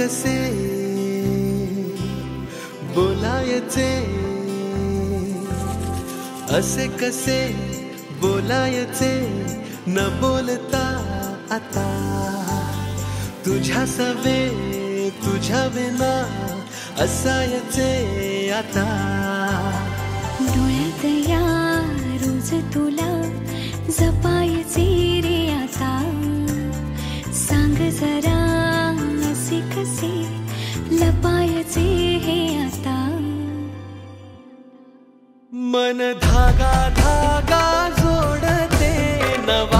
कसे? बोलायचे. असे कसे बोलायचे? न बोलता आता. तुझ्या सवे, तुझ्या विना असायचे आता. डोळ्यात या रोज तुला जपा मन धागा धागा जोडते नवा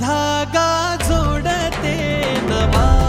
धागा जोडते नवा